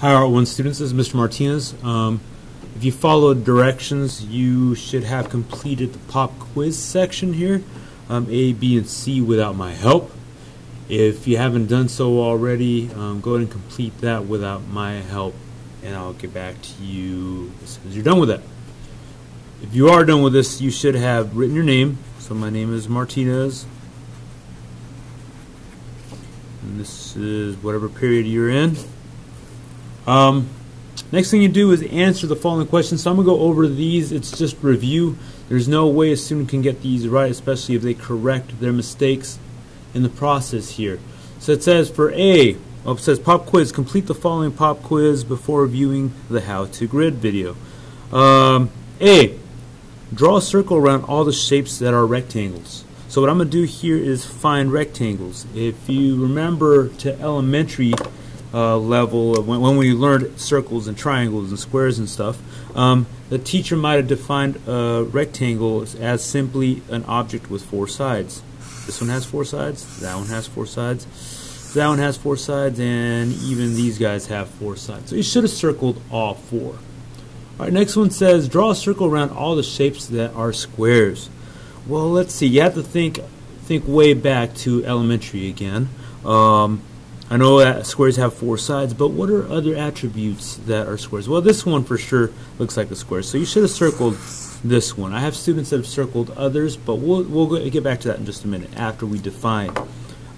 Hi, Art 1 students. This is Mr. Martinez. Um, if you followed directions, you should have completed the pop quiz section here, um, A, B, and C without my help. If you haven't done so already, um, go ahead and complete that without my help, and I'll get back to you as soon as you're done with that. If you are done with this, you should have written your name. So my name is Martinez. And this is whatever period you're in. Um, next thing you do is answer the following questions. So I'm going to go over these. It's just review. There's no way a student can get these right, especially if they correct their mistakes in the process here. So it says for A, oh, it says pop quiz, complete the following pop quiz before viewing the how to grid video. Um, A, draw a circle around all the shapes that are rectangles. So what I'm going to do here is find rectangles. If you remember to elementary uh, level, when, when we learned circles and triangles and squares and stuff, um, the teacher might have defined a rectangle as simply an object with four sides. This one has four sides, that one has four sides, that one has four sides, and even these guys have four sides. So you should have circled all four. All right, next one says draw a circle around all the shapes that are squares. Well, let's see. You have to think think way back to elementary again. Um, I know that squares have four sides, but what are other attributes that are squares? Well, this one for sure looks like a square. So you should have circled this one. I have students that have circled others, but we'll, we'll get back to that in just a minute after we define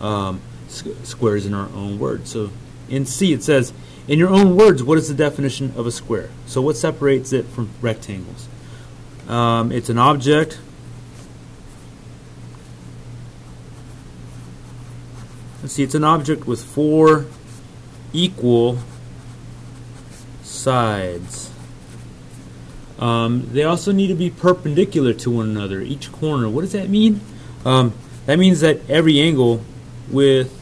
um, squares in our own words. So in C it says, in your own words, what is the definition of a square? So what separates it from rectangles? Um, it's an object Let's see, it's an object with four equal sides. Um, they also need to be perpendicular to one another, each corner. What does that mean? Um, that means that every angle with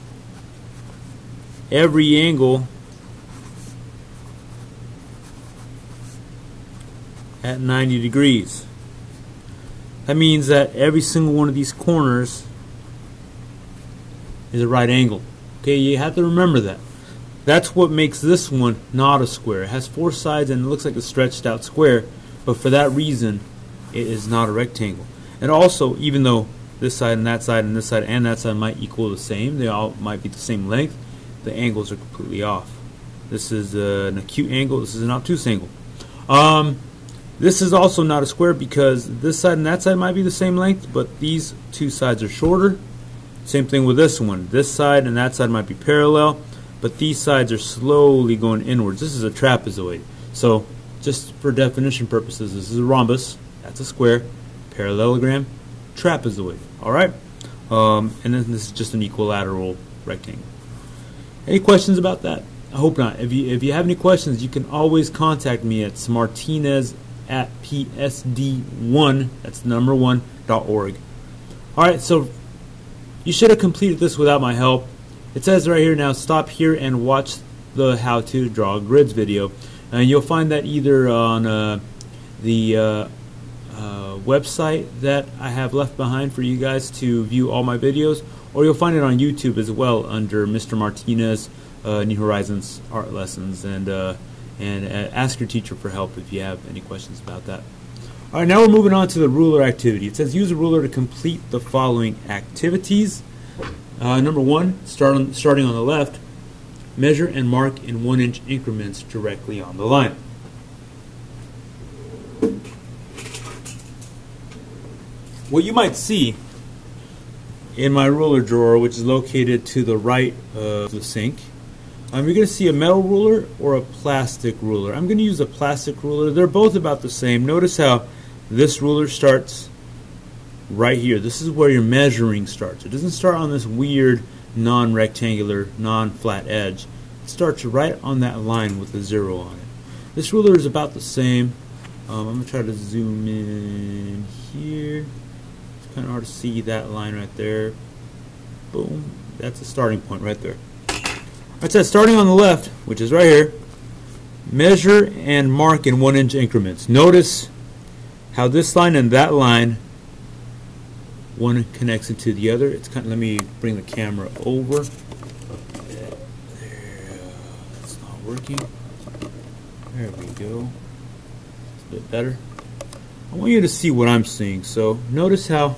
every angle at 90 degrees. That means that every single one of these corners is a right angle. Okay, you have to remember that. That's what makes this one not a square. It has four sides and it looks like a stretched out square, but for that reason, it is not a rectangle. And also, even though this side and that side and this side and that side might equal the same, they all might be the same length, the angles are completely off. This is uh, an acute angle, this is an obtuse angle. Um, this is also not a square because this side and that side might be the same length, but these two sides are shorter same thing with this one. This side and that side might be parallel, but these sides are slowly going inwards. This is a trapezoid. So just for definition purposes, this is a rhombus. That's a square. Parallelogram, trapezoid. All right? Um, and then this is just an equilateral rectangle. Any questions about that? I hope not. If you, if you have any questions, you can always contact me at smartinez at psd1, that's number one, dot org. All right, so you should have completed this without my help. It says right here now, stop here and watch the how to draw grids video. And you'll find that either on uh, the uh, uh, website that I have left behind for you guys to view all my videos, or you'll find it on YouTube as well under Mr. Martinez uh, New Horizons Art Lessons. And, uh, and uh, ask your teacher for help if you have any questions about that. All right, now we're moving on to the ruler activity. It says use a ruler to complete the following activities. Uh, number one, start on, starting on the left, measure and mark in one inch increments directly on the line. What you might see in my ruler drawer, which is located to the right of the sink, um, you're going to see a metal ruler or a plastic ruler. I'm going to use a plastic ruler. They're both about the same. Notice how this ruler starts right here. This is where your measuring starts. It doesn't start on this weird non-rectangular, non-flat edge. It starts right on that line with a zero on it. This ruler is about the same. Um, I'm going to try to zoom in here. It's kind of hard to see that line right there. Boom. That's the starting point right there. It says starting on the left, which is right here, measure and mark in one inch increments. Notice how this line and that line one connects into the other it's kind of, let me bring the camera over there, it's not working There we go. It's a bit better. I want you to see what I'm seeing. So notice how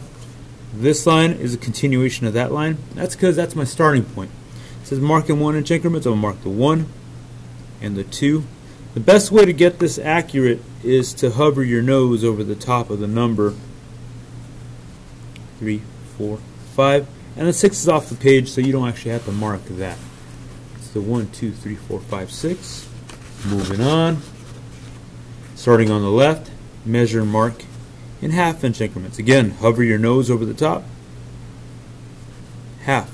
this line is a continuation of that line. That's because that's my starting point. It says mark in one inch increments. I'll mark the one and the two. The best way to get this accurate is to hover your nose over the top of the number three, four, five, and the six is off the page, so you don't actually have to mark that. It's the one, two, three, four, five, six. Moving on. Starting on the left, measure and mark in half inch increments. Again, hover your nose over the top. Half.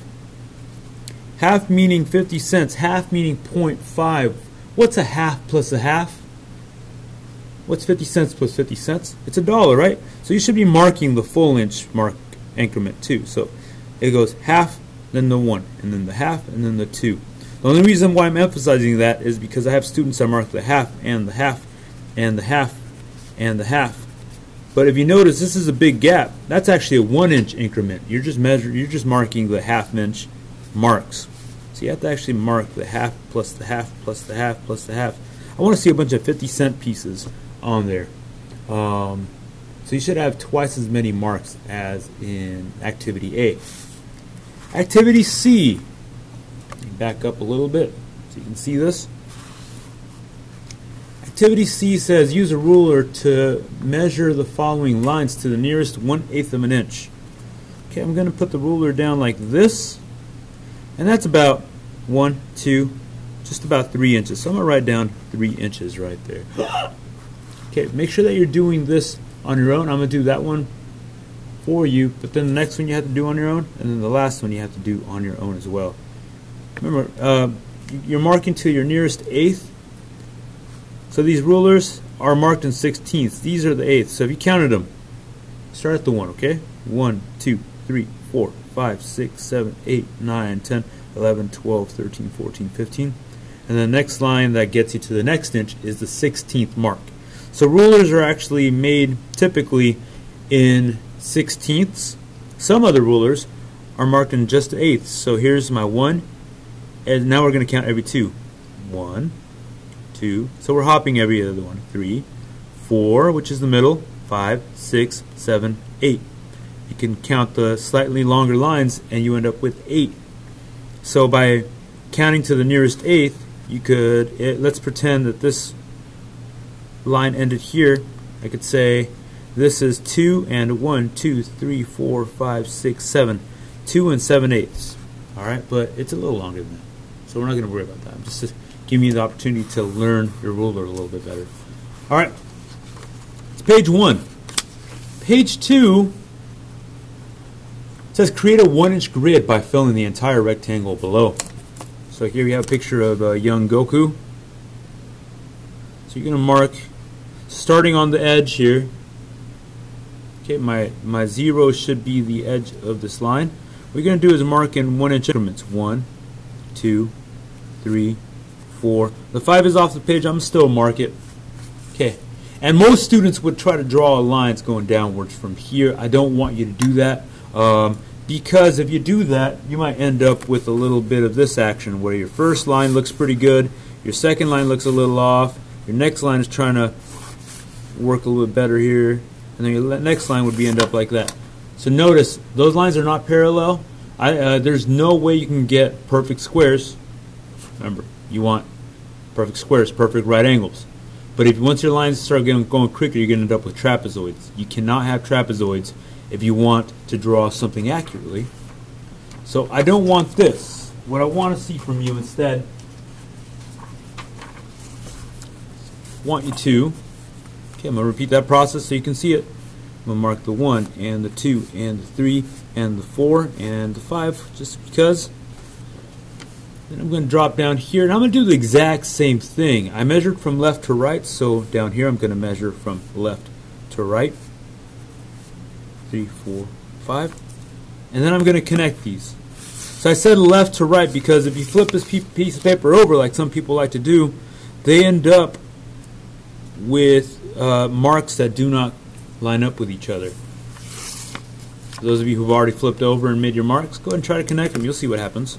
Half meaning 50 cents, half meaning 0.5. What's a half plus a half? What's 50 cents plus 50 cents? It's a dollar, right? So you should be marking the full inch mark increment too. So it goes half, then the one, and then the half, and then the two. The only reason why I'm emphasizing that is because I have students that mark the half, and the half, and the half, and the half. But if you notice, this is a big gap. That's actually a one inch increment. You're just measuring, you're just marking the half inch marks. So you have to actually mark the half plus the half plus the half plus the half. I want to see a bunch of 50 cent pieces on there. Um, so you should have twice as many marks as in activity A. Activity C, back up a little bit so you can see this. Activity C says use a ruler to measure the following lines to the nearest one eighth of an inch. Okay, I'm going to put the ruler down like this, and that's about one, two, just about three inches. So I'm going to write down three inches right there. Okay, make sure that you're doing this on your own. I'm going to do that one for you, but then the next one you have to do on your own, and then the last one you have to do on your own as well. Remember, uh, you're marking to your nearest eighth. So these rulers are marked in sixteenths. These are the eighths. So if you counted them, start at the one, okay? One, two, three, four, five, six, seven, eight, nine, ten, eleven, twelve, thirteen, fourteen, fifteen. And the next line that gets you to the next inch is the 16th mark. So rulers are actually made typically in sixteenths. Some other rulers are marked in just eighths. So here's my one, and now we're going to count every two. One, two. So we're hopping every other one. Three, four, which is the middle. Five, six, seven, eight. You can count the slightly longer lines, and you end up with eight. So by counting to the nearest eighth, you could. It, let's pretend that this line ended here, I could say this is 2 and 1, 2, 3, 4, 5, 6, 7. 2 and 7 eighths. Alright, but it's a little longer than that. So we're not going to worry about that. I'm just giving you the opportunity to learn your ruler a little bit better. Alright, it's page 1. Page 2 says create a 1 inch grid by filling the entire rectangle below. So here we have a picture of uh, young Goku. So you're going to mark starting on the edge here. Okay my my zero should be the edge of this line. What you're going to do is mark in one inch increments. One two three four. The five is off the page. I'm still mark it. Okay. And most students would try to draw lines going downwards from here. I don't want you to do that um, because if you do that you might end up with a little bit of this action where your first line looks pretty good your second line looks a little off your next line is trying to work a little bit better here. And then your next line would be end up like that. So notice, those lines are not parallel. I, uh, there's no way you can get perfect squares. Remember, you want perfect squares, perfect right angles. But if once your lines start getting, going quicker, you're going to end up with trapezoids. You cannot have trapezoids if you want to draw something accurately. So I don't want this. What I want to see from you instead, want you to Okay, I'm going to repeat that process so you can see it. I'm going to mark the 1 and the 2 and the 3 and the 4 and the 5 just because. Then I'm going to drop down here and I'm going to do the exact same thing. I measured from left to right, so down here I'm going to measure from left to right. 3, 4, 5. And then I'm going to connect these. So I said left to right because if you flip this piece of paper over like some people like to do, they end up with uh, marks that do not line up with each other. Those of you who've already flipped over and made your marks, go ahead and try to connect them. You'll see what happens.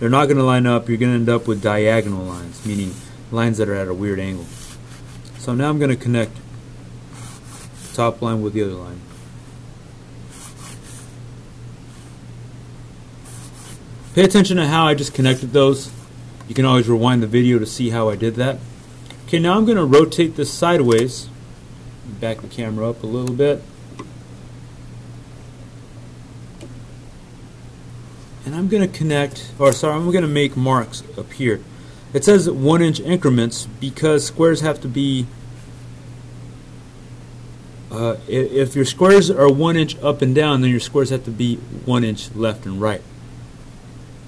They're not going to line up. You're going to end up with diagonal lines, meaning lines that are at a weird angle. So now I'm going to connect top line with the other line. Pay attention to how I just connected those. You can always rewind the video to see how I did that. Okay, now I'm going to rotate this sideways. Back the camera up a little bit. And I'm going to connect, or sorry, I'm going to make marks up here. It says one inch increments because squares have to be, uh, if your squares are one inch up and down, then your squares have to be one inch left and right.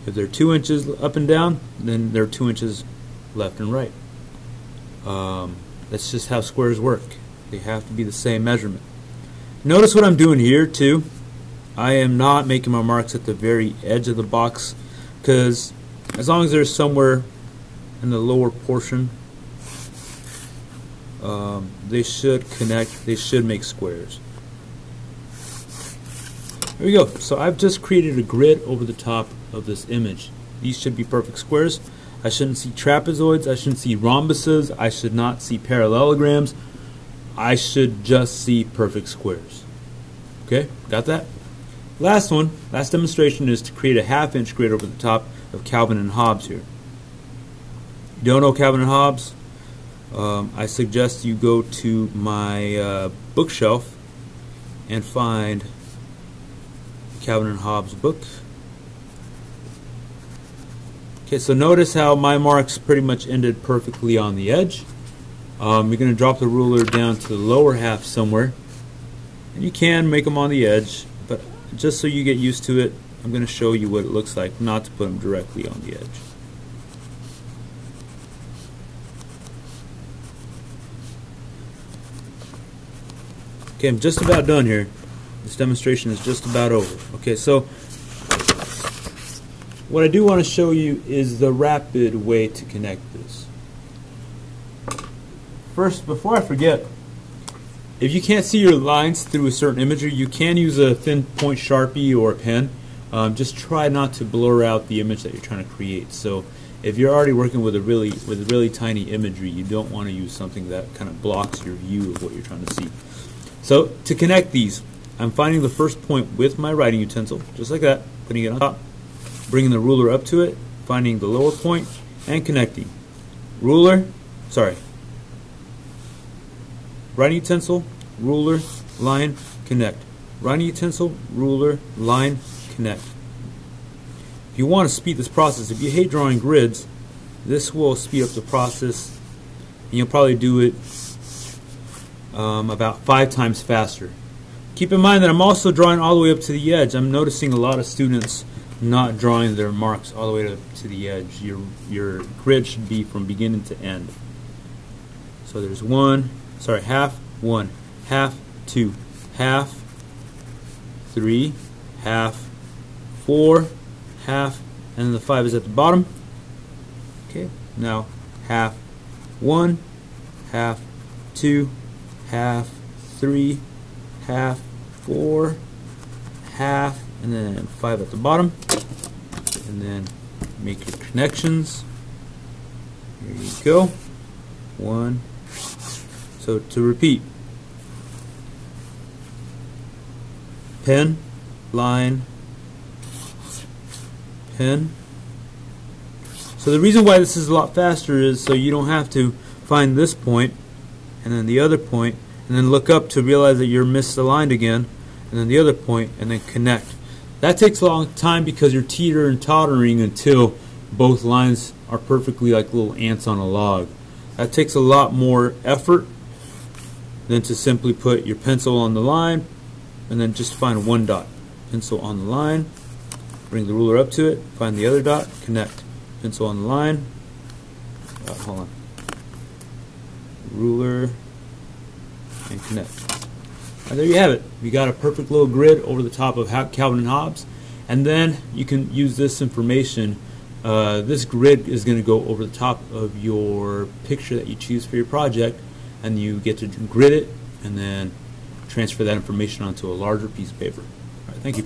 If they're two inches up and down, then they're two inches left and right. Um, that's just how squares work. They have to be the same measurement. Notice what I'm doing here too. I am not making my marks at the very edge of the box because as long as they're somewhere in the lower portion um, they should connect, they should make squares. There we go. So I've just created a grid over the top of this image. These should be perfect squares. I shouldn't see trapezoids. I shouldn't see rhombuses. I should not see parallelograms. I should just see perfect squares. Okay, got that? Last one, last demonstration is to create a half inch grid over the top of Calvin and Hobbes here. You don't know Calvin and Hobbes? Um, I suggest you go to my uh, bookshelf and find Calvin and Hobbes book. Okay, so notice how my marks pretty much ended perfectly on the edge. Um, you're going to drop the ruler down to the lower half somewhere. And you can make them on the edge, but just so you get used to it, I'm going to show you what it looks like not to put them directly on the edge. Okay, I'm just about done here. This demonstration is just about over. Okay, so what I do want to show you is the rapid way to connect this. First, before I forget, if you can't see your lines through a certain imagery, you can use a thin point Sharpie or a pen. Um, just try not to blur out the image that you're trying to create. So if you're already working with a really with really tiny imagery, you don't want to use something that kind of blocks your view of what you're trying to see. So to connect these, I'm finding the first point with my writing utensil, just like that, putting it on top, bringing the ruler up to it, finding the lower point, and connecting. Ruler, sorry, writing utensil, ruler, line, connect. Writing utensil, ruler, line, connect. If you want to speed this process, if you hate drawing grids, this will speed up the process, and you'll probably do it um, about five times faster. Keep in mind that I'm also drawing all the way up to the edge. I'm noticing a lot of students not drawing their marks all the way to, to the edge. Your, your grid should be from beginning to end. So there's one, sorry, half, one, half, two, half, three, half, four, half, and then the five is at the bottom. Okay, now half, one, half, two, half, three, half, four, half, and then five at the bottom. And then make your connections. Here you go. One. So to repeat, pen, line, pen. So the reason why this is a lot faster is so you don't have to find this point and then the other point and then look up to realize that you're misaligned again, and then the other point, and then connect. That takes a long time because you're teetering and tottering until both lines are perfectly like little ants on a log. That takes a lot more effort than to simply put your pencil on the line and then just find one dot. Pencil on the line, bring the ruler up to it, find the other dot, connect. Pencil on the line, uh, hold on. Ruler, and connect. And there you have it. You got a perfect little grid over the top of Calvin and Hobbes. And then you can use this information. Uh, this grid is going to go over the top of your picture that you choose for your project. And you get to grid it and then transfer that information onto a larger piece of paper. All right, thank you.